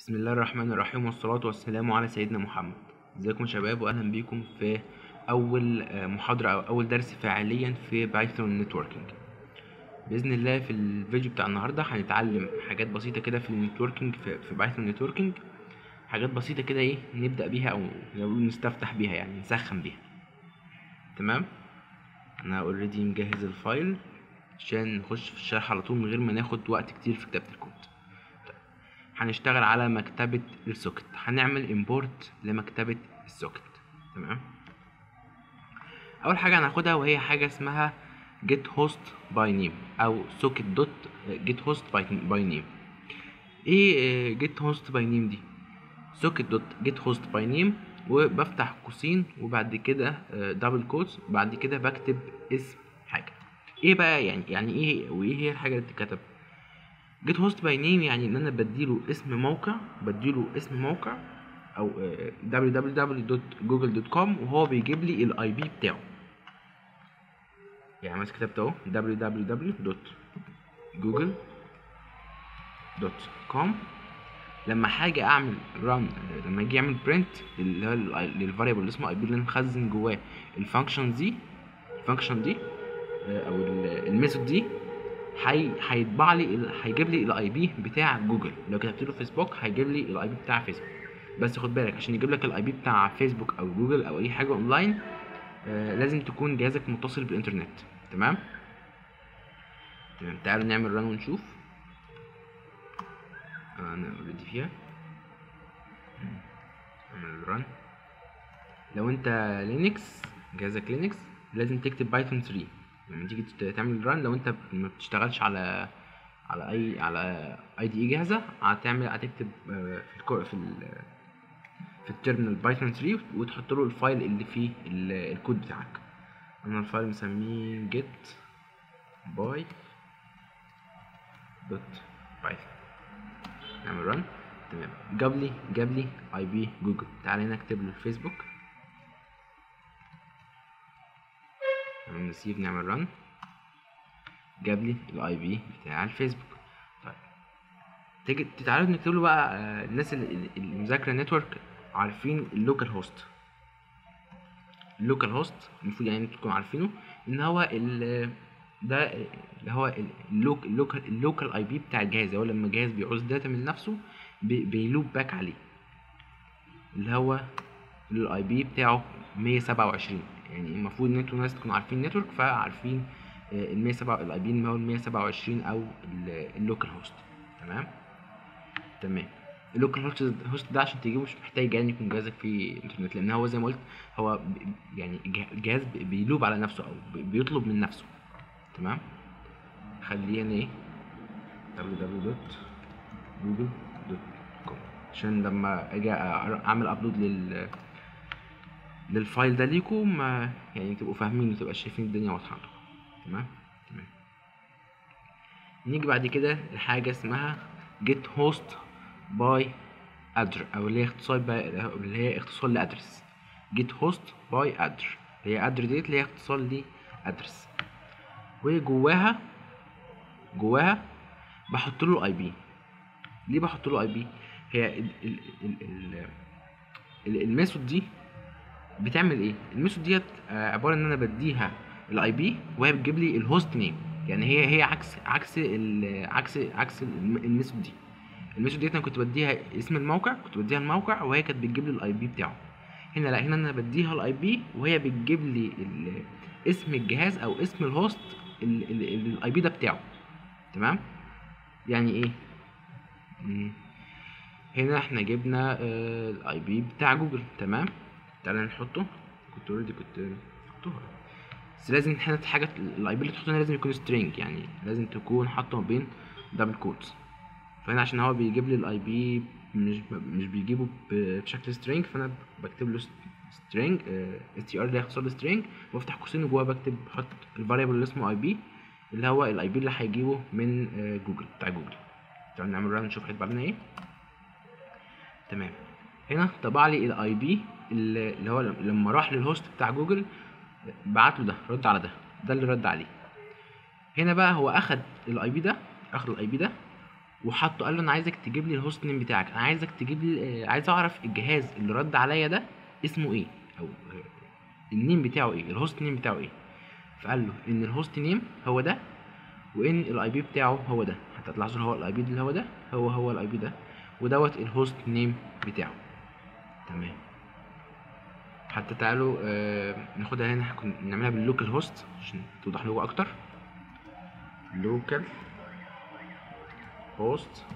بسم الله الرحمن الرحيم والصلاة والسلام على سيدنا محمد. إزيكم يا شباب؟ واهلا بيكم في أول آه، محاضرة أو أول درس فعليا في Python networking بإذن الله في الفيديو بتاع النهاردة هنتعلم حاجات بسيطة كده في ال networking في, Python networking حاجات بسيطة كده إيه نبدأ بيها أو نستفتح بيها يعني نسخن بيها. تمام؟ أنا already مجهز ال file عشان نخش في الشرح على طول من غير ما ناخد وقت كتير في كتابة الكود. هنشتغل على مكتبة ال socket. هنعمل import لمكتبة ال socket. تمام؟ أول حاجة هناخدها وهي حاجة اسمها get host by name أو dot get host by, by name. إيه get host by name دي؟ socket dot get host by name وبفتح قوسين وبعد كده double quotes وبعد كده بكتب اسم حاجة. إيه بقى يعني يعني إيه وإيه هي الحاجة اللي بتتكتب؟ get host by name يعني إن أنا بديله اسم موقع بديله اسم موقع أو www.google.com وهو بيجيب لي ال IP بتاعه. يعني مثلا كتبت أهو www.google.com لما حاجة أعمل run لما أجي أعمل print اللي هو لل variable اللي اسمه IP اللي أنا مخزن جواه ال function دي ال function دي آه، أو ال method دي هيطبع لي هيجيب لي ال IP بتاع جوجل. لو كتبت له فيسبوك هيجيب لي ال IP بتاع فيسبوك بس خد بالك عشان يجيب لك ال IP بتاع فيسبوك أو جوجل أو أي حاجة اونلاين آه لازم تكون جهازك متصل بالإنترنت. تمام؟ تمام. تعالوا نعمل run ونشوف. آه، أنا already فيها اعمل run لو أنت Linux جهازك Linux لازم تكتب Python 3 لما تيجي تعمل run لو انت ما بتشتغلش على على أي على IDE جاهزة هتعمل هتكتب آه، في ال co في ال في ال terminal Python 3 وتحط له ال file اللي فيه ال- الكود بتاعك. أنا ال file مسميه get by dot Python نعمل run تمام. جاب لي جاب لي IP جوجل تعالى هنا اكتب له الفيسبوك تمام نسيب نعمل run جاب لي ال IP بتاع الفيسبوك. طيب. تيجي تعالوا نكتب له بقى آه، الناس اللي مذاكره network عارفين ال localhost ال localhost المفروض يعني تكونوا عارفينه ان هو ال ده اللي هو ال loc ال local ال local IP بتاع الجهاز. هو لما الجهاز بيعوز data من نفسه بي- ب loop back عليه. اللي هو ال IP بتاعه 127 يعني المفروض إن أنتوا ناس تكونوا عارفين network فعارفين ال 107 ال IP اللي هو ال 127 أو ال localhost تمام؟ تمام. ال localhost ده عشان تجيبه مش محتاج يعني يكون جهازك فيه انترنت لأن هو زي ما قلت هو يعني الجه- الجهاز بي- بي loop على نفسه أو بي- بيطلب من نفسه. تمام؟ خلينا إيه؟ www.google.com عشان لما أجي أعمل upload لل لل file ده ليكم يعني تبقوا فاهمين وتبقى شايفين الدنيا واضحة. تمام؟ تمام. نيجي بعد كده لحاجة اسمها get host by address أو اللي هي اختصار اللي هي اختصار ل address. host by address اللي هي address ديت اللي هي اختصار ل address. وجواها جواها بحط له ال IP ليه بحط له IP هي ال ال ال ال ال ال method دي بتعمل إيه؟ ال method ديت آه، عبارة إن أنا بديها ال IP وهي بتجيب لي ال hostname يعني هي هي عكس عكس عكس عكس الم- ال method دي. ال method ديت أنا كنت بديها اسم الموقع كنت بديها الموقع وهي كانت بتجيب لي ال IP بتاعه. هنا لا هنا أنا بديها ال IP وهي بتجيب لي اسم الجهاز أو اسم ال host ال IP ده بتاعه. تمام؟ يعني إيه. هنا إحنا جبنا ال IP بتاع جوجل. تمام؟ تعالى نحطه. كنت already كنت حطوها بس لازم إحنا حاجة ال IP اللي تحطه هنا لازم يكون string يعني لازم تكون حاطة ما بين double quotes فهنا عشان هو بيجيب لي ال IP مش مش بيجيبه بشكل string فأنا بكتب له string str اللي هيختصر string وأفتح قوسين وجواه بكتب بحط ال variable اللي اسمه IP اللي هو ال IP اللي هيجيبه من آه، جوجل بتاع جوجل. تعالى نعمل run نشوف هيطبع لنا إيه. تمام. هنا طبع لي ال IP اللي هو لما راح لل host بتاع جوجل بعت له ده رد على ده ده اللي رد عليه. هنا بقى هو أخد ال IP ده أخد ال IP ده وحطه قال له أنا عايزك تجيب لي ال hostname بتاعك أنا عايزك تجيب لي عايز أعرف الجهاز اللي رد عليا ده اسمه إيه أو ال name بتاعه إيه ال hostname بتاعه إيه. فقال له إن ال hostname هو ده وإن ال IP بتاعه هو ده. حتى تلاحظوا هو ال IP اللي هو ده هو هو ال IP ده ودوت ال hostname بتاعه. تمام. حتى تعالوا آه ناخدها هنا نعملها بال localhost عشان توضح لكم أكتر. localhost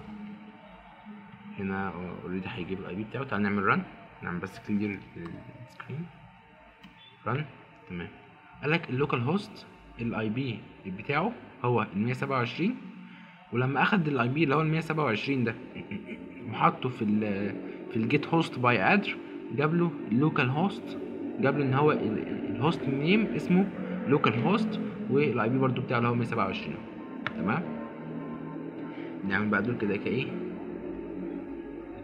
هنا already هيجيب ال IP بتاعه. تعال نعمل run نعمل بس clear ال screen run تمام. قالك ال localhost ال IP بتاعه هو ال 127 ولما أخد ال IP اللي هو ال 127 ده وحطه في ال في ال get host by addr جاب له ال localhost جاب له إن هو ال hostname اسمه localhost وال IP برضو بتاعه اللي هو 127 تمام؟ نعمل بقى دول كده كإيه؟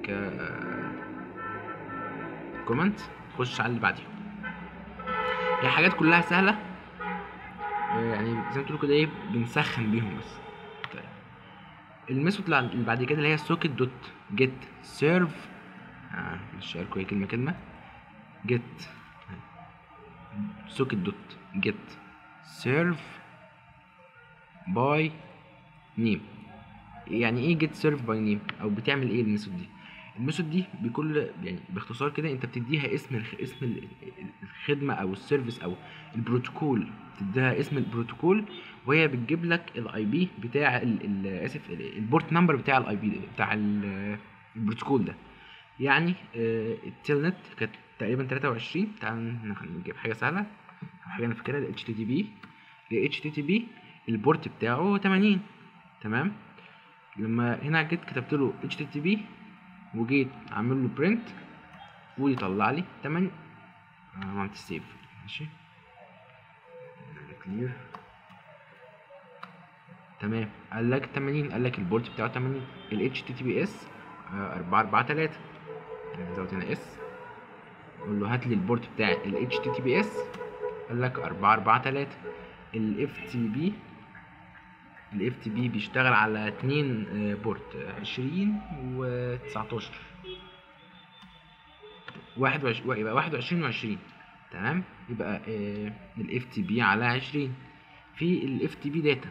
ك comment خش على اللي بعديهم. هي حاجات كلها سهلة. آه، يعني زي ما تقولوا كده إيه بنسخن بيهم بس. طيب. ال method اللي بعد كده اللي هي socket dot get serv آه مش عارف كويس كلمة كلمة. get socket dot. get serv by name يعني إيه get serv by name أو بتعمل إيه ال method دي؟ ال method دي بكل يعني باختصار كده أنت بتديها اسم. اسم ال- الخدمة أو ال service أو البروتوكول. تديها اسم البروتوكول وهي بتجيب لك ال IP بتاع. آسف ال- ال port number بتاع ال IP بتاع ال- البروتوكول ده. يعني آه، ال Telnet كانت تقريبا 23 تعال نجيب حاجة سهلة. حاجة أنا فاكرها ال HTTP ال HTTP ال port بتاعه 80 تمام؟ لما هنا جيت كتبت له HTTP وجيت عامل له print ويطلع لي 8 آه، عملت save ماشي؟ clear تمام. قال لك 80 قال لك ال port بتاعه 80 ال HTTPS 443 زود هنا S قول له هات لي ال port بتاع ال HTTPS قال لك 443 ال FTP ال FTP بيشتغل على اتنين آه، port آه، 20 و 19 21 يبقى 21 و20 تمام؟ يبقى ال FTP على 20 في ال FTP data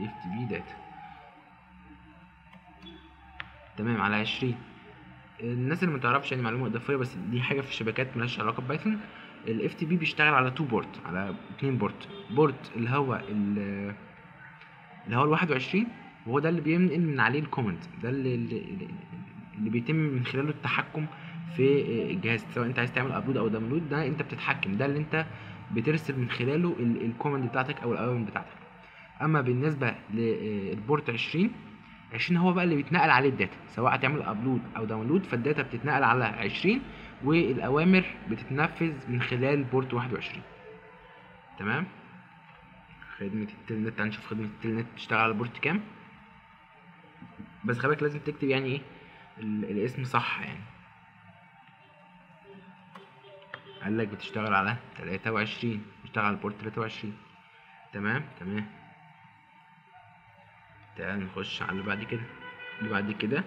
ال FTP data تمام؟ على 20 الناس اللي ما تعرفش يعني معلومة إضافية بس دي حاجة في الشبكات ملهاش علاقة ب Python. ال FTP بيشتغل على two port على اتنين port port اللي هو ال- اللي هو ال 21 وهو ده اللي بينقل من عليه ال command ده اللي, اللي, اللي بيتم من خلاله التحكم في الجهاز. سواء أنت عايز تعمل upload أو download ده أنت بتتحكم. ده اللي أنت بترسل من خلاله ال command بتاعتك أو الاوامر بتاعتك. أما بالنسبة لل port 20 20 هو بقى اللي بيتنقل عليه ال data سواء هتعمل upload أو download فال data بتتنقل على 20 والأوامر بتتنفذ من خلال port 21 تمام؟ خدمة ال Telnet تعال نشوف خدمة ال Telnet بتشتغل على port كام. بس خلي بالك لازم تكتب يعني إيه ال- الاسم صح يعني. قال لك بتشتغل على 23 بتشتغل على port 23 تمام؟ تمام. تعال نخش على اللي بعد كده اللي بعد كده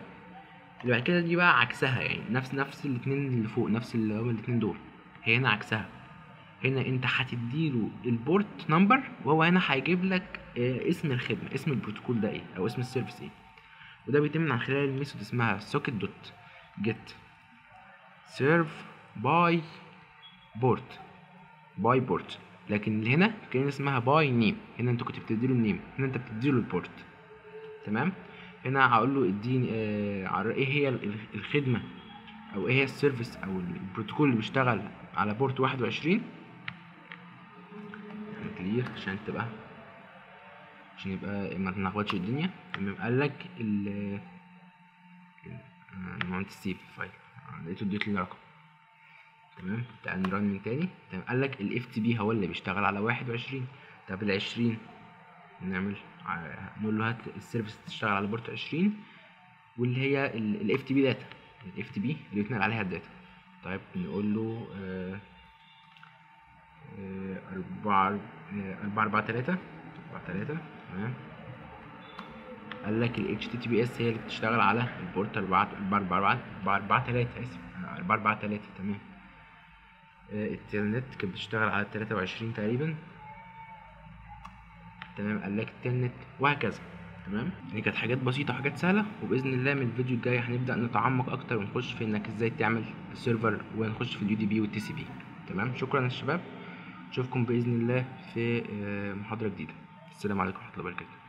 اللي بعد كده دي بقى عكسها يعني نفس نفس الاتنين اللي فوق نفس اللي هما الاتنين دول هي هنا عكسها. هنا انت هتديله ال port number وهو هنا هيجيب لك آه، اسم الخدمة اسم البروتوكول ده إيه أو اسم ال service إيه. وده بيتم عن خلال ال method اسمها socket dot get. serv by port by port. لكن هنا كان اسمها by name هنا انت كنت بتديله ال name هنا انت بتديله ال port. تمام؟ هنا هقول له اديني آه إيه هي ال- الخدمة؟ أو إيه هي ال service أو البروتوكول اللي بيشتغل على port 21 clear عشان تبقى عشان يبقى ما تلخبطش الدنيا. تمام قال لك ال آه، عملت save ال file. آه، لقيته اديت لي رقم. تمام تعال ن run من تاني. تمام قال لك ال FTP هو اللي بيشتغل على 21 طب ال 20 نعمل ع- نقول له هات ال service تشتغل على port 20 واللي هي ال FTP data ال FTP اللي بيتنقل عليها ال data. طيب نقول له آه، آه، أربعة آه، أربعة أربعة تلاتة أربعة تلاتة تمام. قال لك ال HTTPS هي اللي بتشتغل على البورت 4 4 4 3 آسف 4 4 3 تمام. آه، التلنت كانت بتشتغل على 23 تقريبا. تمام؟ قال لك التلنت وهكذا تمام؟ دي كانت حاجات بسيطة وحاجات سهلة وبإذن الله من الفيديو الجاي هنبدأ نتعمق أكتر ونخش في إنك إزاي تعمل ال server ونخش في ال UDP وال TCP تمام؟ شكرا يا شباب أشوفكم بإذن الله في آه، محاضرة جديدة. السلام عليكم ورحمة الله وبركاته.